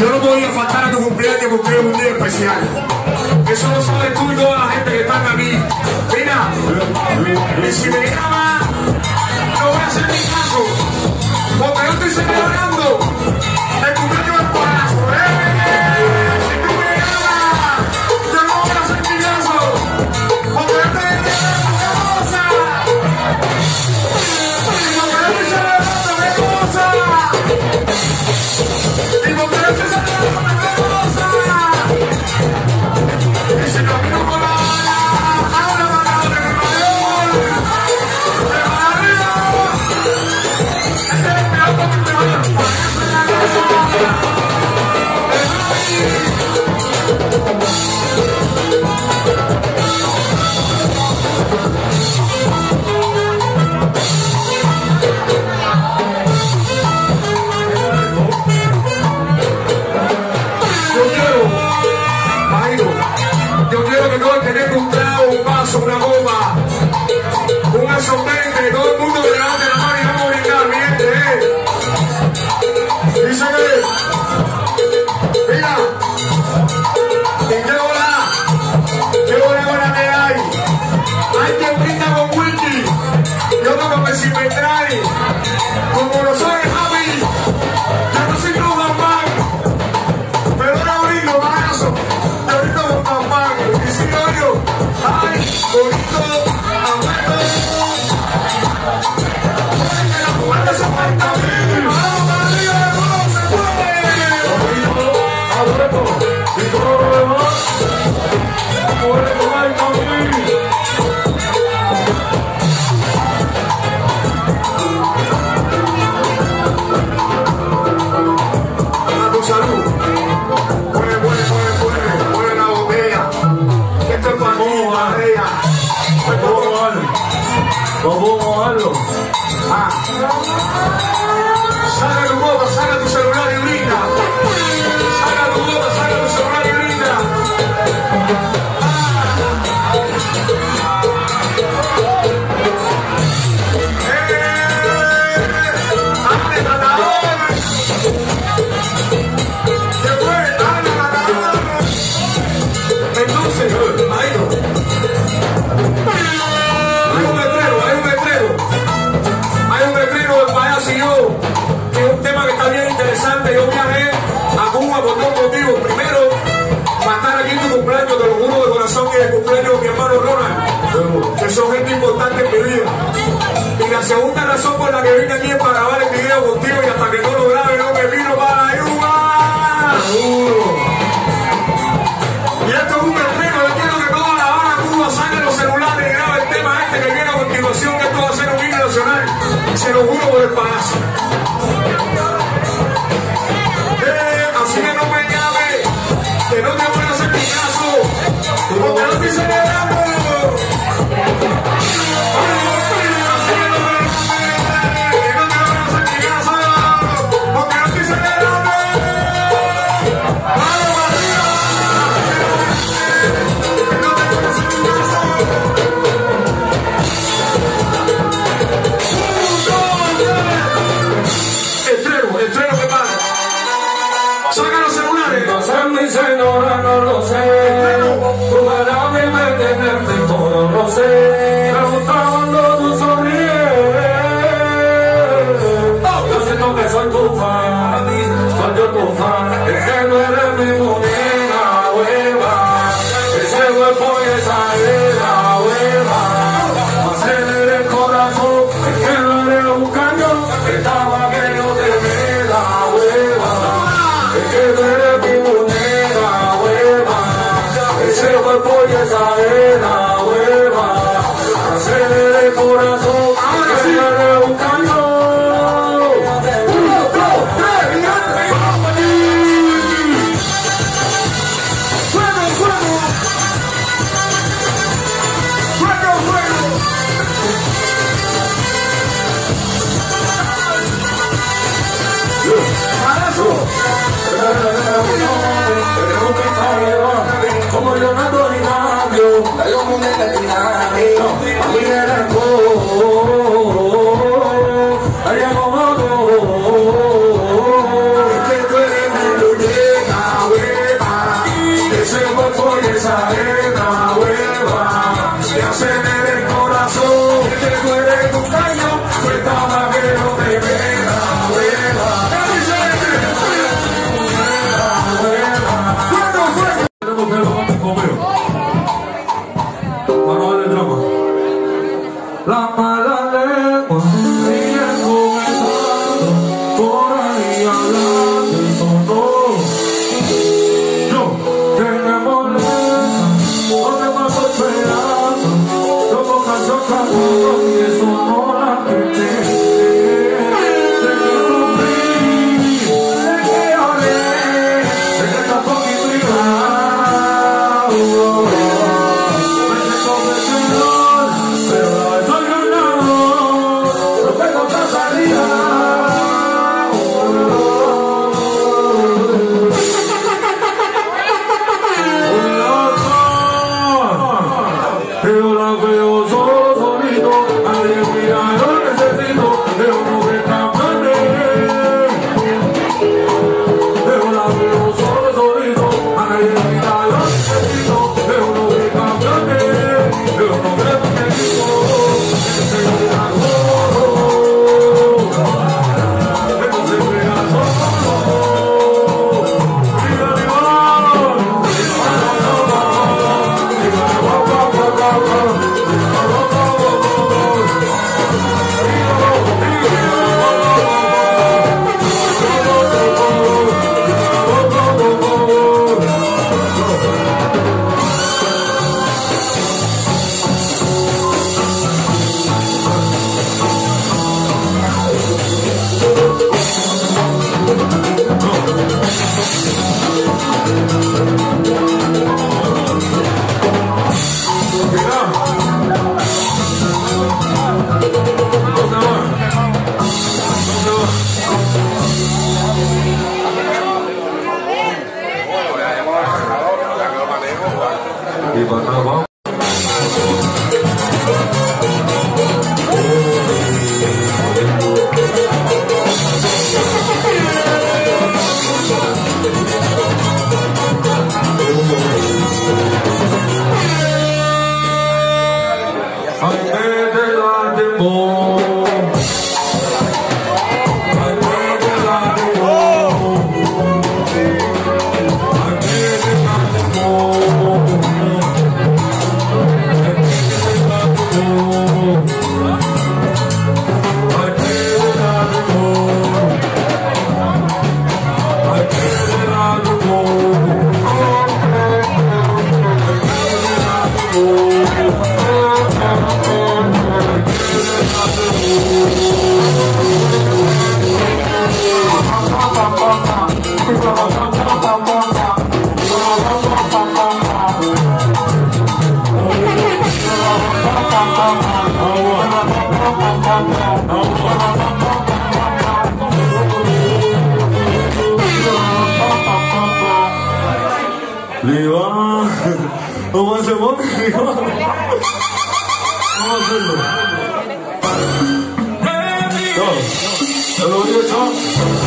Yo no podía faltar a tu cumpleaños porque es un día especial. Eso lo sabes tú y toda la gente que están aquí. Mira, si me llama, no voy a hacer mi caso. ¿Cómo algo? Ah. Saca tu moto, saca tu celular la segunda razón por la que vine aquí es para grabar el video contigo y hasta que no lo grabe no me vino para la Yuba. Y esto es un estreno, yo quiero que toda la hora Cuba salga los celulares y grabe el tema este que viene a continuación, que esto va a ser un himno nacional. Se lo juro por el palacio. dice no, no, lo sé. Tu manera de mantenerte todo lo sé. だよ胸だけ。Feel love. 야. 리와 어머세요 리와 어머세요 Hello, your Tom.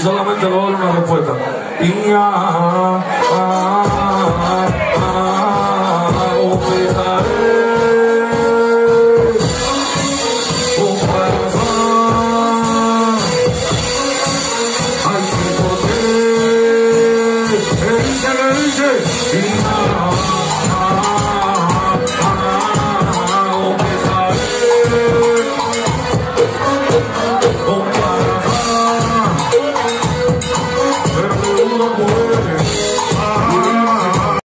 solamente le doy una respuesta. Y, ah, ah, ah.